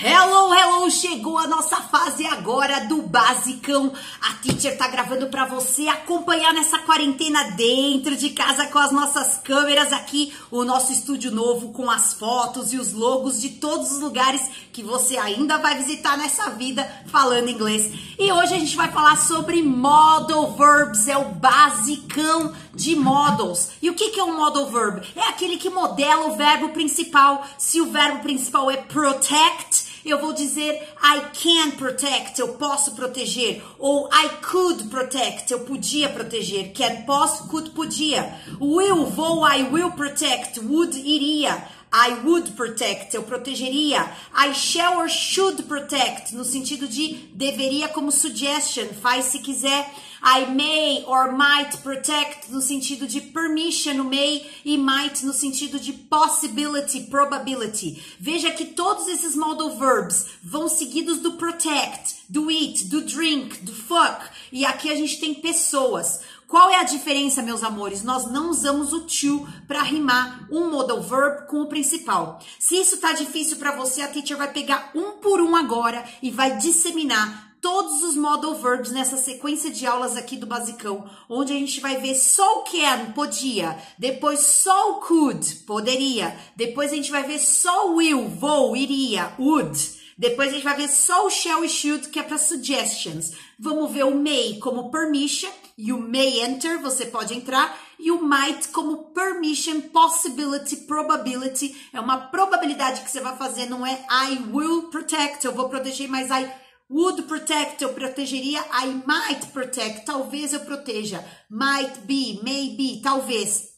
Hello, hello! Chegou a nossa fase agora do basicão. A teacher tá gravando para você acompanhar nessa quarentena dentro de casa com as nossas câmeras aqui, o nosso estúdio novo com as fotos e os logos de todos os lugares que você ainda vai visitar nessa vida falando inglês. E hoje a gente vai falar sobre modal verbs, é o basicão de models. E o que que é um modal verb? É aquele que modela o verbo principal. Se o verbo principal é protect, eu vou dizer I can protect, eu posso proteger. Ou I could protect, eu podia proteger. Can, posso, could, podia. Will, vou, I will protect. Would, iria. I would protect, eu protegeria. I shall or should protect, no sentido de deveria como suggestion, faz se quiser. I may or might protect no sentido de permission, o may e might no sentido de possibility, probability. Veja que todos esses modal verbs vão seguidos do protect, do eat, do drink, do fuck. E aqui a gente tem pessoas. Qual é a diferença, meus amores? Nós não usamos o to para rimar um modal verb com o principal. Se isso tá difícil para você, a teacher vai pegar um por um agora e vai disseminar todos os modal verbs nessa sequência de aulas aqui do basicão, onde a gente vai ver só o can, podia, depois só o could, poderia, depois a gente vai ver só o will, vou, iria, would. Depois a gente vai ver só o shall e should, que é para suggestions. Vamos ver o may como permission o may enter, você pode entrar, e o might como permission, possibility, probability. É uma probabilidade que você vai fazer, não é I will protect, eu vou proteger, mas I Would protect, eu protegeria. I might protect, talvez eu proteja. Might be, maybe, talvez.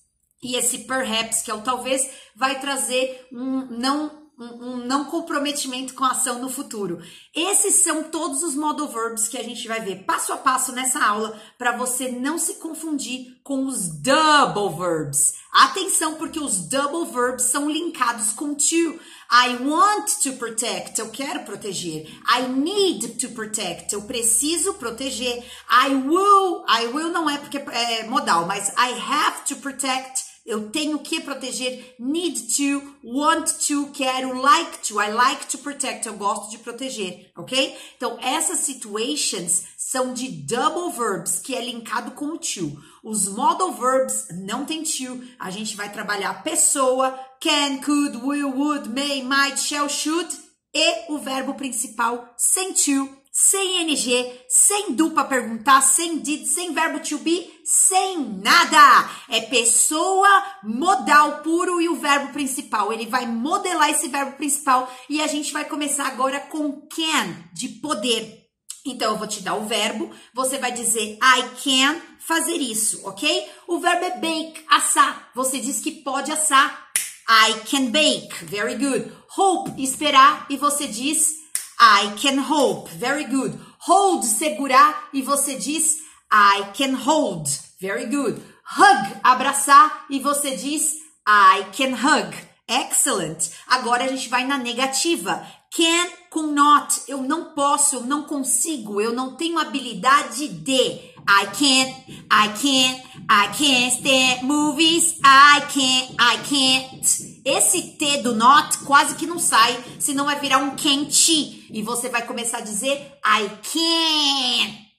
E esse perhaps, que é o talvez, vai trazer um não um, não comprometimento com a ação no futuro. Esses são todos os modal verbs que a gente vai ver passo a passo nessa aula para você não se confundir com os double verbs. Atenção, porque os double verbs são linkados com to. I want to protect, eu quero proteger. I need to protect, eu preciso proteger. I will, I will não é porque é modal, mas I have to protect, eu tenho que proteger. Need to, want to, quero, like to. I like to protect, eu gosto de proteger, ok? Então, essas situations são de double verbs, que é linkado com o to. Os modal verbs não tem to. A gente vai trabalhar pessoa, can, could, will, would, may, might, shall, should e o verbo principal sem to, sem ng, sem dupla perguntar, sem did, sem verbo to be, sem nada. É pessoa modal puro e o verbo principal. Ele vai modelar esse verbo principal e a gente vai começar agora com can, de poder. Então, eu vou te dar o verbo, você vai dizer I can fazer isso, ok? O verbo é bake, assar. Você diz que pode assar. I can bake. Very good. Hope, esperar. E você diz I can hope. Very good. Hold, segurar. E você diz I can hold. Very good. Hug, abraçar. E você diz I can hug. Excellent. Agora a gente vai na negativa. Can com not. Eu não posso, eu não consigo, eu não tenho habilidade de. I can't, I can't, I can't stand movies. I can't, I can't. Esse T do not quase que não sai, senão vai virar um can't. E você vai começar a dizer I can't.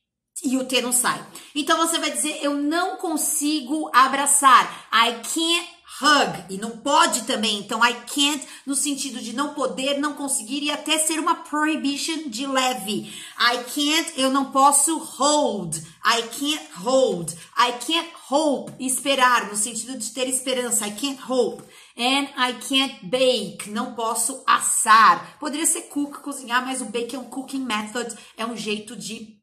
E o T não sai. Então você vai dizer eu não consigo abraçar. I can't hug e não pode também. Então, I can't no sentido de não poder, não conseguir e até ser uma prohibition de leve. I can't, eu não posso hold. I can't hold. I can't hope, esperar no sentido de ter esperança. I can't hope. And I can't bake, não posso assar. Poderia ser cook, cozinhar, mas o bake é um cooking method, é um jeito de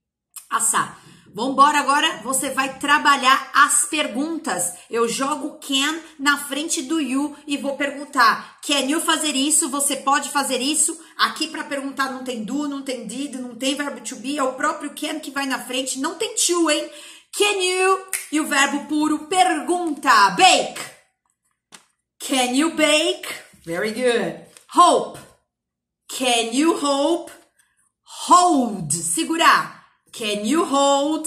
assar. Vambora agora, você vai trabalhar as perguntas. Eu jogo can na frente do you e vou perguntar: Can you fazer isso? Você pode fazer isso? Aqui para perguntar não tem do, não tem did, não tem verbo to be, é o próprio can que vai na frente, não tem to, hein? Can you? E o verbo puro pergunta: Bake. Can you bake? Very good. Hope. Can you hope? Hold. Segurar. Can you hold?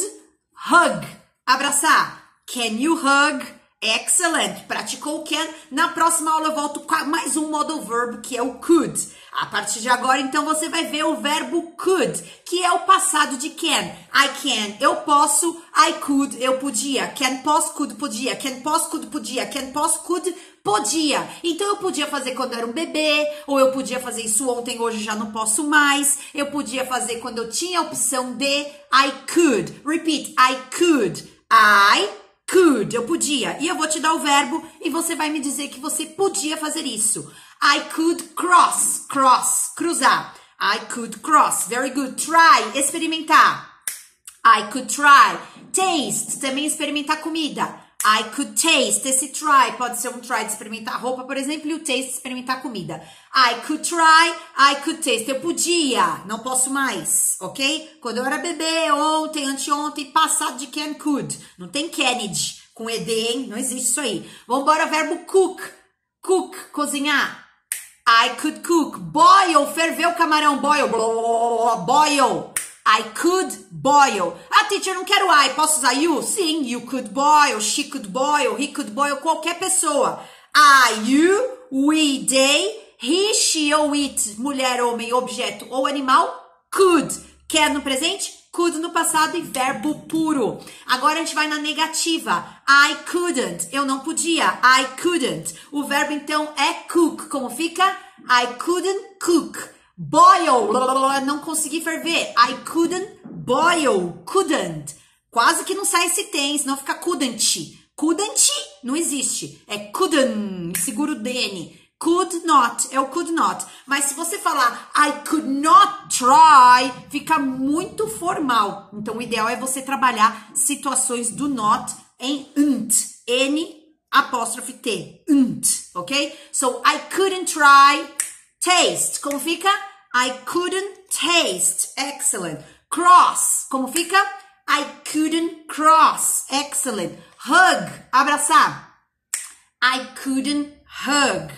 Hug. Abraçar. Can you hug? Excellent. Praticou o can. Na próxima aula eu volto com mais um modal verb que é o could. A partir de agora, então, você vai ver o verbo could, que é o passado de can. I can, eu posso. I could, eu podia. Can, posso, could, podia. Can, posso, could, podia. Can, posso, could, podia. Então, eu podia fazer quando era um bebê, ou eu podia fazer isso ontem, hoje já não posso mais. Eu podia fazer quando eu tinha a opção de I could. Repeat, I could. I could, eu podia. E eu vou te dar o verbo e você vai me dizer que você podia fazer isso. I could cross, cross, cruzar. I could cross, very good. Try, experimentar. I could try. Taste, também experimentar comida. I could taste. Esse try pode ser um try de experimentar roupa, por exemplo, e o taste experimentar comida. I could try, I could taste. Eu podia, não posso mais, ok? Quando eu era bebê, ontem, anteontem, passado de can could. Não tem Kennedy com ed, hein? Não existe isso aí. Vambora, verbo cook. Cook, cozinhar. I could cook. Boil, ferver o camarão. Boil, boil. I could boil. Ah, teacher, não quero I. Posso usar you? Sim, you could boil. She could boil. He could boil. Qualquer pessoa. I, you, we, they, he, she ou it, mulher, homem, objeto ou animal, could. Quer no presente? Could no passado e verbo puro. Agora a gente vai na negativa. I couldn't. Eu não podia. I couldn't. O verbo então é cook. Como fica? I couldn't cook. Boil, não consegui ferver. I couldn't boil, couldn't. Quase que não sai esse tem, senão fica couldn't. Couldn't não existe. É couldn't, segura o DN. Could not, é o could not. Mas se você falar I could not try, fica muito formal. Então o ideal é você trabalhar situações do not em nt. N apóstrofe T. Nt, ok? So I couldn't try taste. Como fica? I couldn't taste. Excellent. Cross. Como fica? I couldn't cross. Excellent. Hug. Abraçar. I couldn't hug.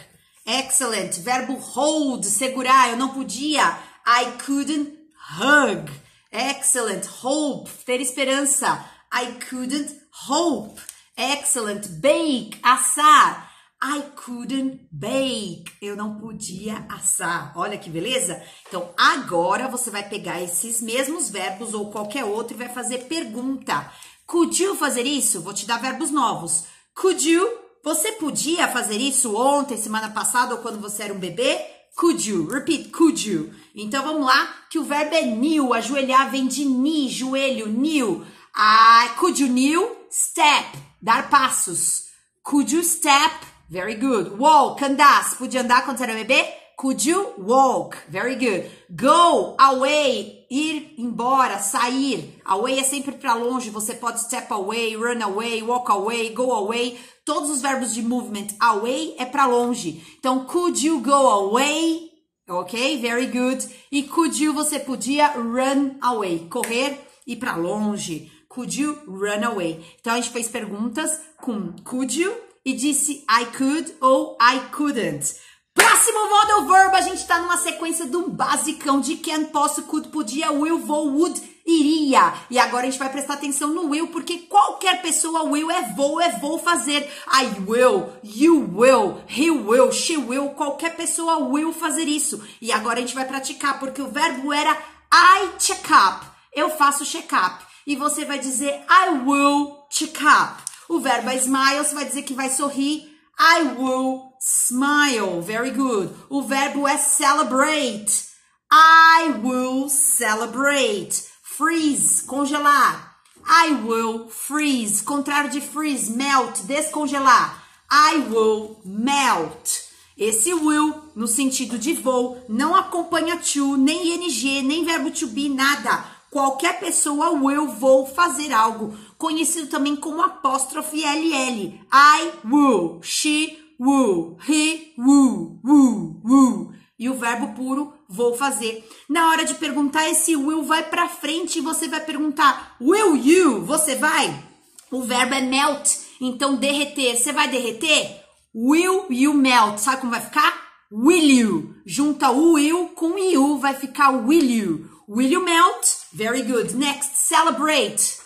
Excellent. Verbo hold. Segurar. Eu não podia. I couldn't hug. Excellent. Hope. Ter esperança. I couldn't hope. Excellent. Bake. Assar. I couldn't bake. Eu não podia assar. Olha que beleza? Então, agora você vai pegar esses mesmos verbos ou qualquer outro e vai fazer pergunta. Could you fazer isso? Vou te dar verbos novos. Could you? Você podia fazer isso ontem, semana passada ou quando você era um bebê? Could you? Repeat, could you? Então vamos lá, que o verbo é kneel. Ajoelhar vem de knee, joelho, kneel. Ah, could you kneel? Step, dar passos. Could you step? Very good. Walk, andar. Podia andar quando você era bebê? Could you walk? Very good. Go, away, ir embora, sair. Away é sempre para longe. Você pode step away, run away, walk away, go away. Todos os verbos de movement away é para longe. Então, could you go away? Ok, very good. E could you você podia run away, correr e para longe. Could you run away? Então a gente fez perguntas com could you e disse I could ou I couldn't. Próximo modal verb, a gente tá numa sequência do basicão de can, posso, could, podia, will, vou, would, iria. E agora a gente vai prestar atenção no will, porque qualquer pessoa will é vou, é vou fazer. I will, you will, he will, she will, qualquer pessoa will fazer isso. E agora a gente vai praticar, porque o verbo era I check up. Eu faço check up. E você vai dizer I will check up. O verbo é smile, você vai dizer que vai sorrir. I will smile. Very good. O verbo é celebrate. I will celebrate. Freeze, congelar. I will freeze. Contrário de freeze, melt, descongelar. I will melt. Esse will, no sentido de vou, não acompanha to, nem ing, nem verbo to be, nada. Qualquer pessoa will, vou fazer algo conhecido também como apóstrofe LL. I will, she will, he will, will, will. E o verbo puro vou fazer. Na hora de perguntar, esse will vai para frente e você vai perguntar: Will you? Você vai? O verbo é melt, então derreter. Você vai derreter? Will you melt? Sabe como vai ficar? Will you? Junta o will com you, vai ficar will you. Will you melt? Very good. Next, celebrate.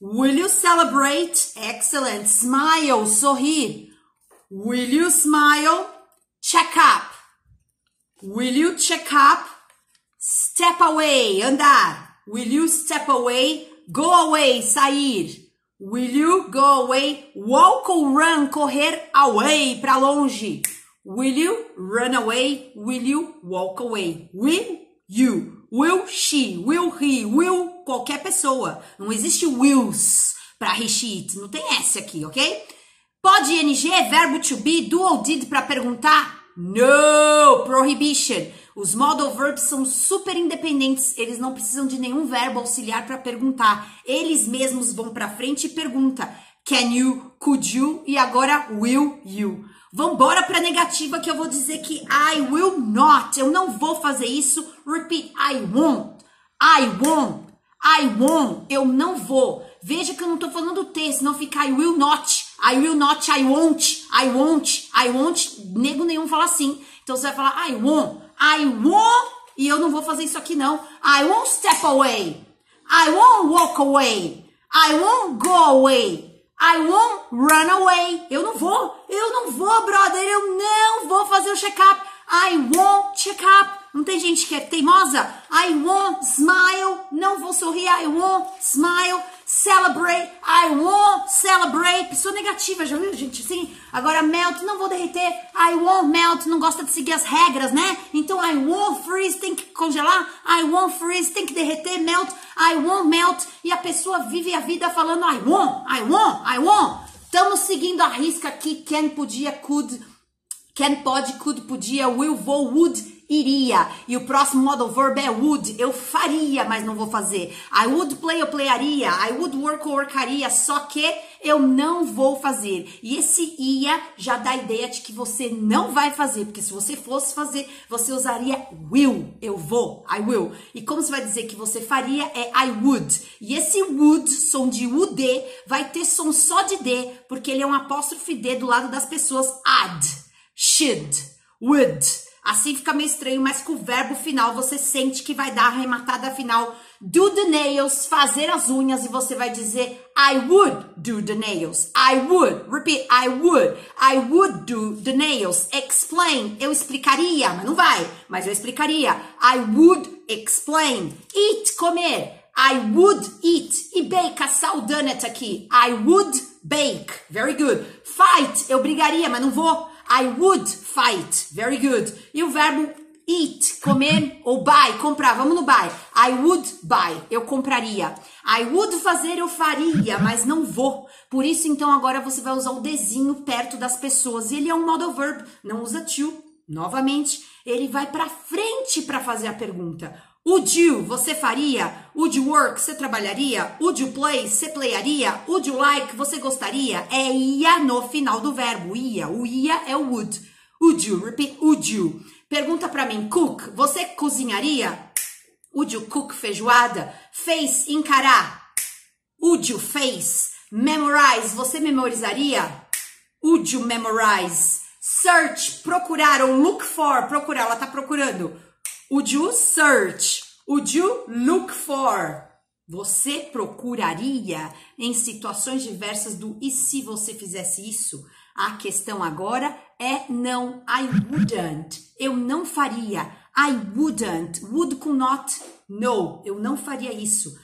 Will you celebrate? Excellent. Smile, sorrir. Will you smile? Check up. Will you check up? Step away, andar. Will you step away? Go away, sair. Will you go away? Walk or run, correr away, para longe. Will you run away? Will you walk away? Will you? Will she? Will he? Will qualquer pessoa. Não existe wills para he, she, it. Não tem S aqui, ok? Pode ing, verbo to be, do ou did para perguntar? No! Prohibition. Os modal verbs são super independentes, eles não precisam de nenhum verbo auxiliar para perguntar. Eles mesmos vão para frente e pergunta: Can you? Could you? E agora will you? Vambora para negativa que eu vou dizer que I will not. Eu não vou fazer isso. Repeat. I won't. I won't. I won't. Eu não vou. Veja que eu não tô falando T, senão fica I will not. I will not, I won't, I won't, I won't. Nego nenhum fala assim. Então você vai falar I won't, I won't. E eu não vou fazer isso aqui não. I won't step away. I won't walk away. I won't go away. I won't run away. Eu não vou. Eu não vou, brother. Eu não vou fazer o check-up. I won't check up. Não tem gente que é teimosa? I won't smile. Não vou sorrir. I won't smile. Celebrate. I won't celebrate. Pessoa negativa, já viu, gente? Sim. Agora, melt. Não vou derreter. I won't melt. Não gosta de seguir as regras, né? Então, I won't freeze. Tem que congelar. I won't freeze. Tem que derreter. Melt. I won't melt. E a pessoa vive a vida falando I won't. I won't. I won't. Estamos seguindo a risca aqui. Can, podia, could Can pode, could podia, will vou, would iria. E o próximo modal verb é would. Eu faria, mas não vou fazer. I would play, eu playaria. I would work, eu workaria. Só que eu não vou fazer. E esse ia já dá a ideia de que você não vai fazer. Porque se você fosse fazer, você usaria will. Eu vou. I will. E como você vai dizer que você faria é I would. E esse would, som de UD, vai ter som só de D, porque ele é um apóstrofe D do lado das pessoas. Add should, would. Assim fica meio estranho, mas com o verbo final você sente que vai dar a arrematada final. Do the nails, fazer as unhas, e você vai dizer I would do the nails. I would. Repeat, I would. I would do the nails. Explain, eu explicaria, mas não vai, mas eu explicaria. I would explain. Eat, comer. I would eat. E bake, a saudanet aqui. I would bake. Very good. Fight, eu brigaria, mas não vou. I would fight. Very good. E o verbo eat, comer, ou buy, comprar. Vamos no buy. I would buy. Eu compraria. I would fazer, eu faria, mas não vou. Por isso, então, agora você vai usar o desenho perto das pessoas. E ele é um modal verb. Não usa to. Novamente, ele vai para frente para fazer a pergunta. Would you, você faria? Would you work, você trabalharia? Would you play, você playaria? Would you like, você gostaria? É ia no final do verbo, ia. O ia é o would. Would you, repeat, would you. Pergunta para mim, cook, você cozinharia? Would you cook feijoada? Face, encarar. Would you face? Memorize, você memorizaria? Would you memorize? Search, procurar ou look for, procurar, ela tá procurando. Would you search? Would you look for? Você procuraria em situações diversas do e se você fizesse isso? A questão agora é não. I wouldn't. Eu não faria. I wouldn't. Would com not. No. Eu não faria isso.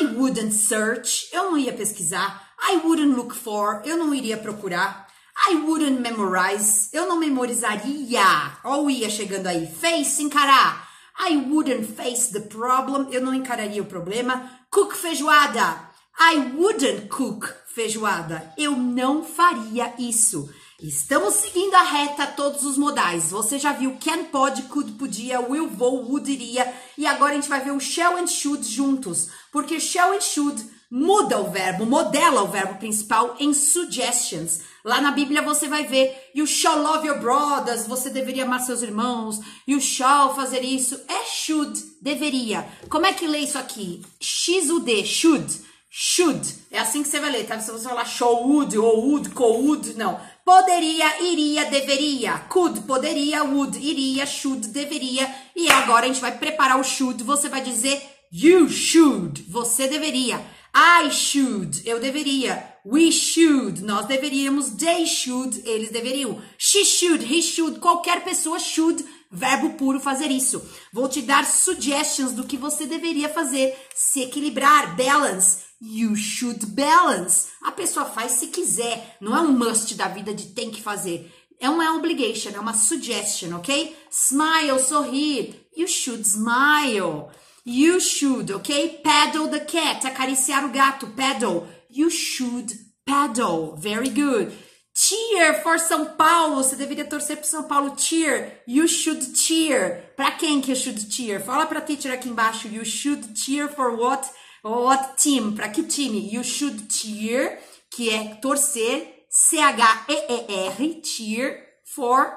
I wouldn't search. Eu não ia pesquisar. I wouldn't look for. Eu não iria procurar. I wouldn't memorize. Eu não memorizaria. Ou oh, ia chegando aí. Face, encarar. I wouldn't face the problem. Eu não encararia o problema. Cook feijoada. I wouldn't cook feijoada. Eu não faria isso. Estamos seguindo a reta todos os modais. Você já viu can, pode, could, podia, will, vou, would, iria. E agora a gente vai ver o shall and should juntos. Porque shall and should muda o verbo, modela o verbo principal em suggestions. Lá na Bíblia você vai ver, you shall love your brothers, você deveria amar seus irmãos, you shall fazer isso. É should, deveria. Como é que lê isso aqui? X U D, should. Should. É assim que você vai ler, tá? Se você falar should ou would, could, não. Poderia, iria, deveria. Could, poderia, would, iria, should, deveria. E agora a gente vai preparar o should. Você vai dizer you should. Você deveria. I should, eu deveria. We should, nós deveríamos. They should, eles deveriam. She should, he should, qualquer pessoa should, verbo puro fazer isso. Vou te dar suggestions do que você deveria fazer. Se equilibrar, balance. You should balance. A pessoa faz se quiser, não é um must da vida de tem que fazer. É uma obligation, é uma suggestion, ok? Smile, sorrir. You should smile. You should, ok? Paddle the cat, acariciar o gato, paddle. You should paddle. Very good. Cheer for São Paulo. Você deveria torcer para São Paulo. Cheer. You should cheer. Para quem que you should cheer? Fala para a teacher aqui embaixo. You should cheer for what? What team? Para que time? You should cheer, que é torcer. C-H-E-E-R. Cheer for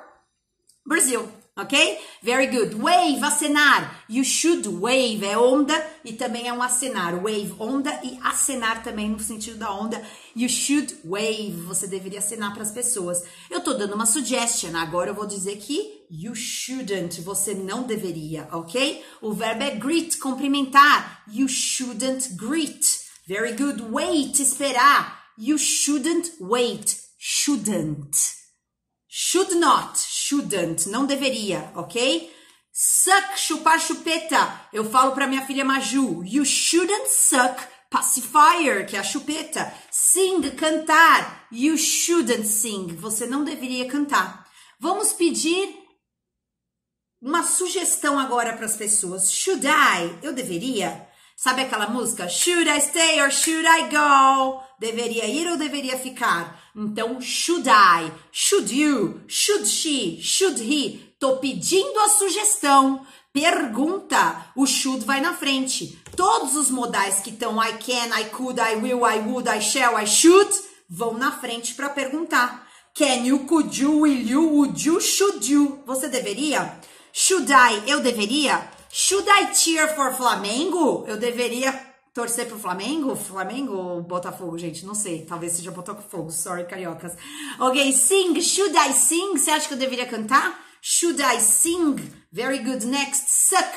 Brasil ok? Very good. Wave, acenar. You should wave, é onda e também é um acenar. Wave, onda e acenar também no sentido da onda. You should wave, você deveria acenar para as pessoas. Eu tô dando uma suggestion, agora eu vou dizer que you shouldn't, você não deveria, ok? O verbo é greet, cumprimentar. You shouldn't greet. Very good. Wait, esperar. You shouldn't wait. Shouldn't. Should not, shouldn't, não deveria, ok? Suck, chupar chupeta. Eu falo para minha filha Maju, you shouldn't suck pacifier, que é a chupeta. Sing, cantar. You shouldn't sing. Você não deveria cantar. Vamos pedir uma sugestão agora para as pessoas. Should I? Eu deveria? Sabe aquela música? Should I stay or should I go? Deveria ir ou deveria ficar? Então, should I? Should you? Should she? Should he? Tô pedindo a sugestão. Pergunta. O should vai na frente. Todos os modais que estão I can, I could, I will, I would, I shall, I should vão na frente para perguntar. Can you, could you, will you, would you, should you? Você deveria? Should I? Eu deveria? Should I cheer for Flamengo? Eu deveria torcer pro Flamengo? Flamengo ou Botafogo, gente? Não sei. Talvez seja Botafogo. Sorry, cariocas. Ok, sing. Should I sing? Você acha que eu deveria cantar? Should I sing? Very good. Next, suck.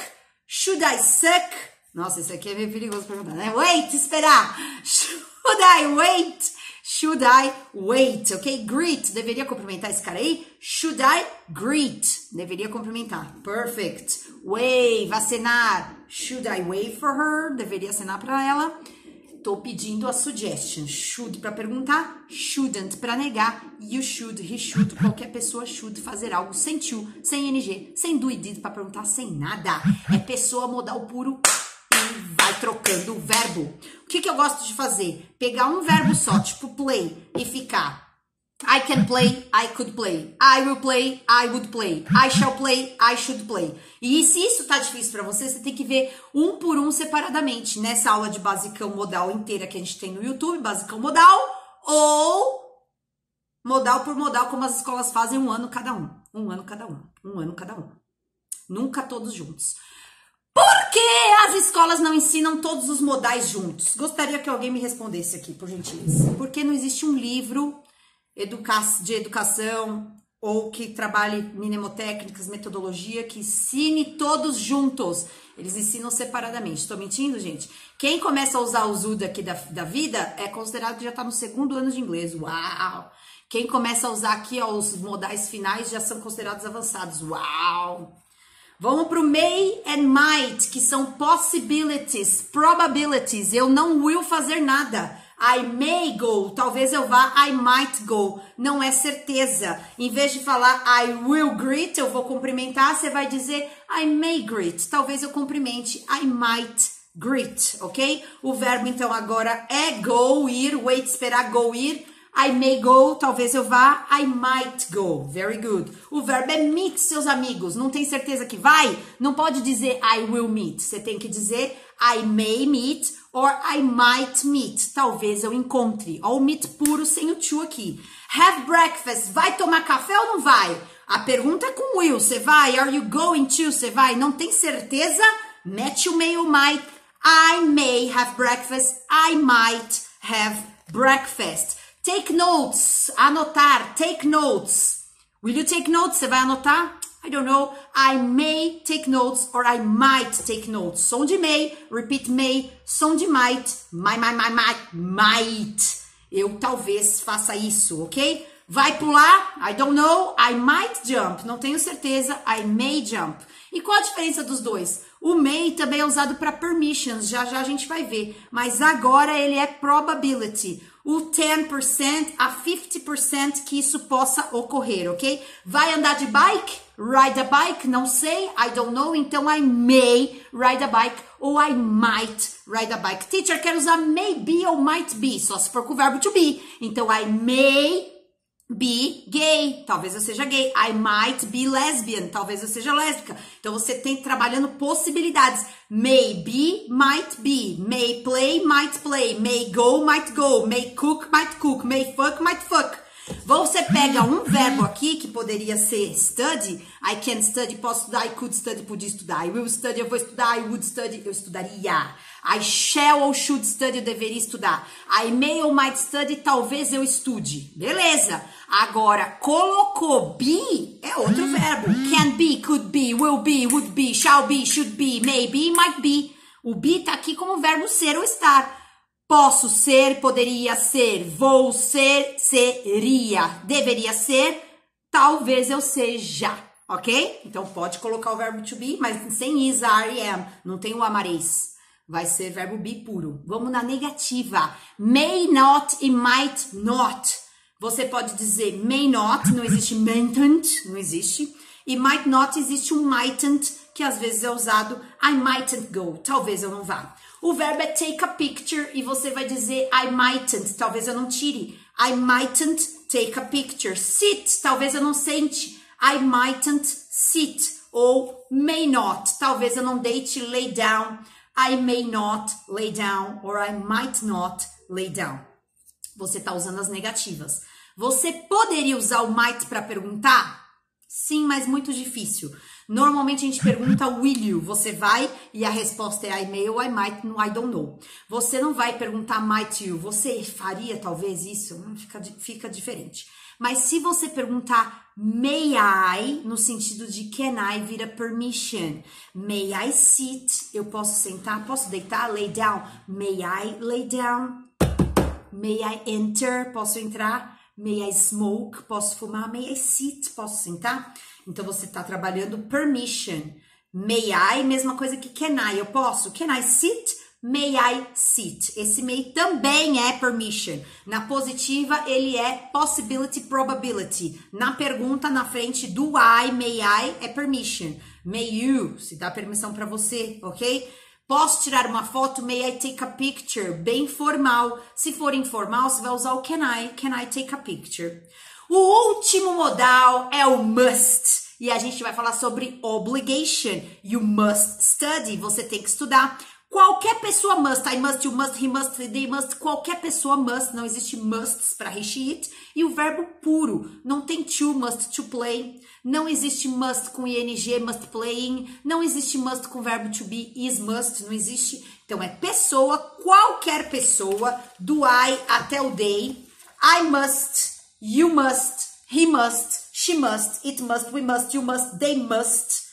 Should I suck? Nossa, isso aqui é meio perigoso perguntar, né? Wait, esperar. Should I wait? Should I wait? Ok? Greet. Deveria cumprimentar esse cara aí? Should I greet? Deveria cumprimentar. Perfect. Wave. Acenar. Should I wave for her? Deveria acenar para ela. Tô pedindo a suggestion. Should para perguntar, shouldn't para negar, you should, he should, qualquer pessoa should fazer algo sem to, sem ng, sem do e did para perguntar, sem nada. É pessoa modal puro vai trocando o verbo. O que, que eu gosto de fazer? Pegar um verbo só, tipo play, e ficar I can play, I could play. I will play, I would play. I shall play, I should play. E se isso tá difícil para você, você tem que ver um por um separadamente. Nessa aula de basicão modal inteira que a gente tem no YouTube, basicão modal, ou modal por modal, como as escolas fazem um ano cada um. Um ano cada um. Um ano cada um. Nunca todos juntos. Por que as escolas não ensinam todos os modais juntos? Gostaria que alguém me respondesse aqui, por gentileza. Porque não existe um livro de educação ou que trabalhe mnemotécnicas, metodologia, que ensine todos juntos. Eles ensinam separadamente. Estou mentindo, gente? Quem começa a usar o ZUD aqui da, da vida é considerado que já está no segundo ano de inglês. Uau! Quem começa a usar aqui ó, os modais finais já são considerados avançados. Uau! Vamos para o may and might, que são possibilities, probabilities. Eu não will fazer nada. I may go, talvez eu vá, I might go. Não é certeza. Em vez de falar I will greet, eu vou cumprimentar, você vai dizer I may greet. Talvez eu cumprimente, I might greet, ok? O verbo então agora é go, ir, wait, esperar, go, ir. I may go, talvez eu vá. I might go. Very good. O verbo é meet seus amigos. Não tem certeza que vai? Não pode dizer I will meet. Você tem que dizer I may meet or I might meet. Talvez eu encontre. Ó, o meet puro sem o to aqui. Have breakfast. Vai tomar café ou não vai? A pergunta é com will. Você vai? Are you going to? Você vai? Não tem certeza? Mete o may ou might. I may have breakfast. I might have breakfast. Take notes, anotar, take notes. Will you take notes? Você vai anotar? I don't know. I may take notes or I might take notes. Som de may, repeat may, som de might, might, might, might, might, might. Eu talvez faça isso, ok? Vai pular? I don't know. I might jump. Não tenho certeza. I may jump. E qual a diferença dos dois? O may também é usado para permissions, já já a gente vai ver. Mas agora ele é probability. O 10% a 50% que isso possa ocorrer, ok? Vai andar de bike? Ride a bike? Não sei. I don't know. Então I may ride a bike ou I might ride a bike. Teacher, quero usar maybe ou might be, só se for com o verbo to be. Então I may be gay, talvez eu seja gay. I might be lesbian, talvez eu seja lésbica. Então você tem trabalhando possibilidades. May be, might be. May play, might play. May go, might go. May cook, might cook. May fuck, might fuck. Você pega um verbo aqui que poderia ser study. I can study, posso estudar. I could study, podia estudar. I will study, eu vou estudar. I would study, eu estudaria. I shall ou should study, eu deveria estudar. I may ou might study, talvez eu estude. Beleza. Agora, colocou be, é outro verbo. Can be, could be, will be, would be, shall be, should be, may be, might be. O be tá aqui como verbo ser ou estar. Posso ser, poderia ser, vou ser, seria, deveria ser, talvez eu seja, ok? Então pode colocar o verbo to be, mas sem is, are, am. Não tem o amarês. Vai ser verbo be puro. Vamos na negativa. May not e might not. Você pode dizer may not, não existe mightn't, não existe. E might not existe um mightn't, que às vezes é usado I mightn't go, talvez eu não vá. O verbo é take a picture e você vai dizer I mightn't, talvez eu não tire. I mightn't take a picture. Sit, talvez eu não sente. I mightn't sit. Ou may not, talvez eu não deite, lay down. I may not lay down or I might not lay down. Você está usando as negativas. Você poderia usar o might para perguntar? Sim, mas muito difícil. Normalmente a gente pergunta will you, você vai e a resposta é I may ou I might, no I don't know. Você não vai perguntar might you, você faria talvez isso? Hum, fica, fica diferente. Mas se você perguntar may I, no sentido de can I, vira permission. May I sit? Eu posso sentar? Posso deitar? Lay down? May I lay down? May I enter? Posso entrar? May I smoke? Posso fumar? May I sit? Posso sentar? Então você está trabalhando permission. May I, mesma coisa que can I. Eu posso? Can I sit? May I sit? Esse may também é permission. Na positiva, ele é possibility, probability. Na pergunta, na frente do I, may I, é permission. May you, se dá permissão para você, ok? Posso tirar uma foto? May I take a picture? Bem formal. Se for informal, você vai usar o can I. Can I take a picture? O último modal é o must. E a gente vai falar sobre obligation. You must study. Você tem que estudar. Qualquer pessoa must. I must, you must, he must, they must. Qualquer pessoa must. Não existe musts para he, it. E o verbo puro. Não tem to, must, to play. Não existe must com ing, must playing. Não existe must com verbo to be, is must. Não existe. Então é pessoa, qualquer pessoa, do I até o they. I must. You must, he must, she must, it must, we must, you must, they must.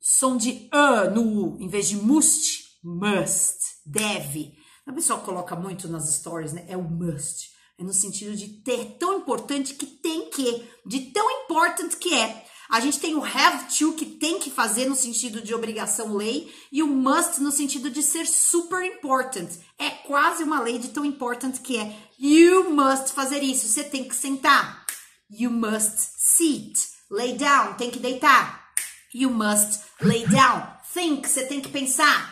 Som de a no u, em vez de must, must, deve. A pessoa coloca muito nas stories, né? É o must. É no sentido de ter tão importante que tem que, de tão importante que é. A gente tem o have to, que tem que fazer no sentido de obrigação, lei, e o must no sentido de ser super important. É quase uma lei de tão important que é. You must fazer isso, você tem que sentar. You must sit. Lay down, tem que deitar. You must lay down. Think, você tem que pensar.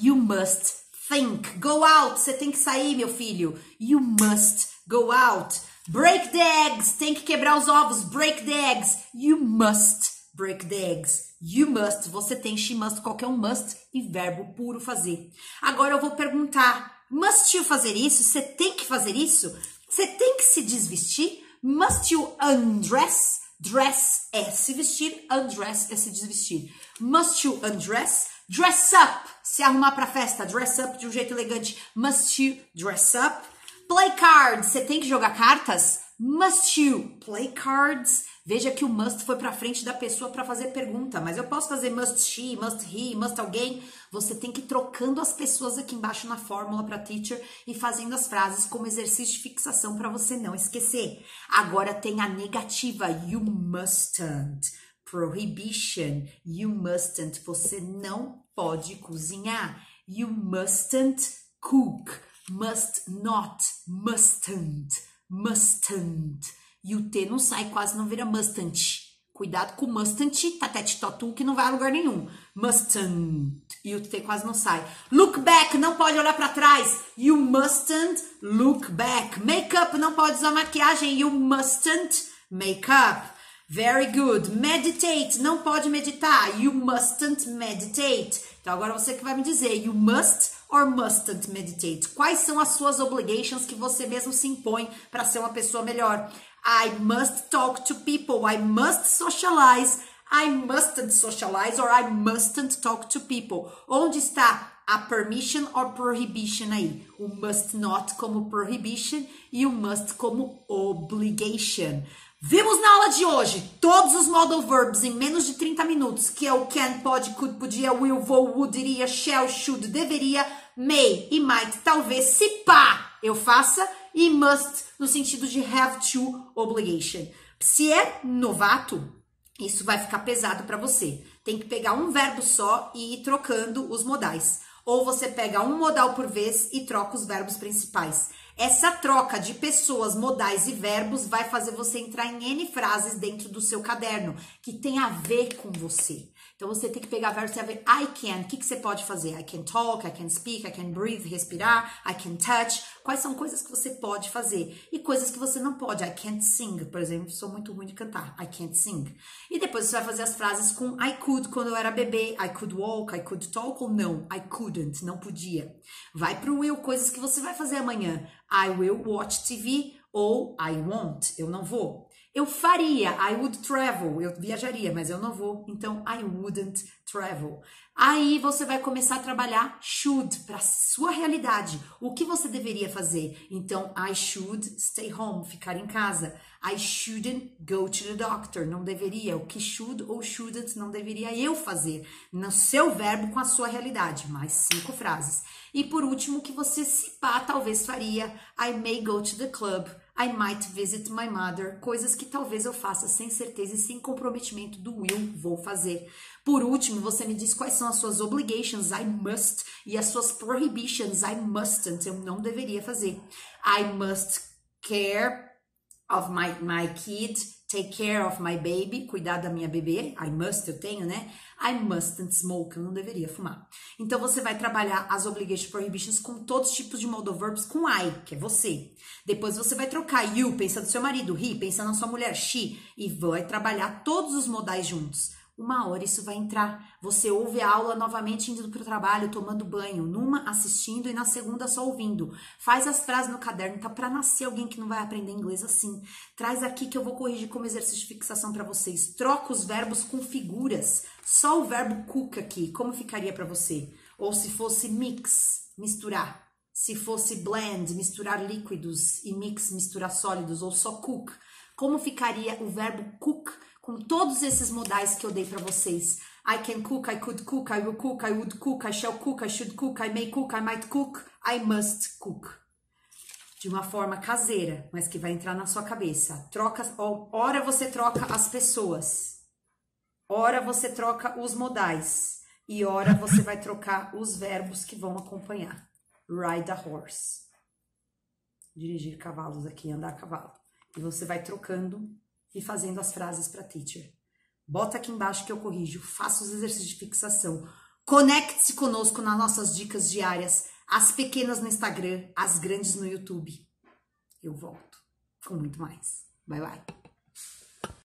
You must think. Go out, você tem que sair, meu filho. You must go out. Break the eggs, tem que quebrar os ovos. Break the eggs. You must break the eggs. You must, você tem she must, qualquer um must e verbo puro fazer. Agora eu vou perguntar, must you fazer isso? Você tem que fazer isso? Você tem que se desvestir? Must you undress? Dress é se vestir, undress é se desvestir. Must you undress? Dress up, se arrumar para festa, dress up de um jeito elegante. Must you dress up? Play cards, você tem que jogar cartas? Must you play cards? Veja que o must foi para frente da pessoa para fazer pergunta, mas eu posso fazer must she, must he, must alguém. Você tem que ir trocando as pessoas aqui embaixo na fórmula para teacher e fazendo as frases como exercício de fixação para você não esquecer. Agora tem a negativa, you mustn't. Prohibition, you mustn't. Você não pode cozinhar. You mustn't cook. Must not, mustn't mustn't. E o T não sai, quase não vira mustn't. Cuidado com mustn't, tatete totu, que não vai a lugar nenhum. Mustn't. E o T quase não sai. Look back, não pode olhar para trás. You mustn't look back. Makeup, não pode usar maquiagem. You mustn't make up. Very good. Meditate, não pode meditar. You mustn't meditate. Então agora você que vai me dizer, you must or mustn't meditate? Quais são as suas obligations que você mesmo se impõe para ser uma pessoa melhor? I must talk to people. I must socialize. I mustn't socialize or I mustn't talk to people. Onde está a permission or prohibition aí? O must not como prohibition e o must como obligation. Vimos na aula de hoje todos os modal verbs em menos de 30 minutos, que é o can, pode, could, podia, will, vou, would, iria, shall, should, deveria, may e might, talvez, se pá, eu faça, e must no sentido de have to, obligation. Se é novato, isso vai ficar pesado para você. Tem que pegar um verbo só e ir trocando os modais. Ou você pega um modal por vez e troca os verbos principais. Essa troca de pessoas, modais e verbos vai fazer você entrar em N frases dentro do seu caderno que tem a ver com você. Então você tem que pegar verbos e ver I can. O que, que você pode fazer? I can talk, I can speak, I can breathe, respirar, I can touch. Quais são coisas que você pode fazer? E coisas que você não pode. I can't sing, por exemplo, sou muito ruim de cantar. I can't sing. E depois você vai fazer as frases com I could quando eu era bebê. I could walk, I could talk ou não. I couldn't, não podia. Vai pro will, coisas que você vai fazer amanhã. I will watch TV ou I won't, eu não vou. Eu faria, I would travel, eu viajaria, mas eu não vou, então I wouldn't travel. Aí você vai começar a trabalhar should para sua realidade. O que você deveria fazer? Então I should stay home, ficar em casa. I shouldn't go to the doctor, não deveria. O que should ou shouldn't não deveria eu fazer no seu verbo com a sua realidade. Mais cinco frases. E por último, que você se pá talvez faria? I may go to the club. I might visit my mother, coisas que talvez eu faça sem certeza e sem comprometimento do will, vou fazer. Por último, você me diz quais são as suas obligations, I must, e as suas prohibitions, I mustn't, eu não deveria fazer. I must care of my, my kid, take care of my baby, cuidar da minha bebê, I must, eu tenho, né? I mustn't smoke, eu não deveria fumar. Então você vai trabalhar as obligations prohibitions com todos os tipos de modal verbs com I, que é você. Depois você vai trocar you, pensa no seu marido, he, pensa na sua mulher, she, e vai trabalhar todos os modais juntos. Uma hora isso vai entrar. Você ouve a aula novamente indo para o trabalho, tomando banho, numa assistindo e na segunda só ouvindo. Faz as frases no caderno, tá para nascer alguém que não vai aprender inglês assim. Traz aqui que eu vou corrigir como exercício de fixação para vocês. Troca os verbos com figuras. Só o verbo cook aqui, como ficaria para você? Ou se fosse mix, misturar. Se fosse blend, misturar líquidos e mix, misturar sólidos, ou só cook. Como ficaria o verbo cook com todos esses modais que eu dei para vocês. I can cook, I could cook, I will cook, I would cook, I shall cook, I should cook, I may cook, I might cook, I must cook. De uma forma caseira, mas que vai entrar na sua cabeça. Troca, ora você troca as pessoas. Ora você troca os modais. E ora você vai trocar os verbos que vão acompanhar. Ride a horse. Dirigir cavalos aqui, andar a cavalo. E você vai trocando e fazendo as frases para teacher. Bota aqui embaixo que eu corrijo, faça os exercícios de fixação. Conecte-se conosco nas nossas dicas diárias, as pequenas no Instagram, as grandes no YouTube. Eu volto com muito mais. Bye bye.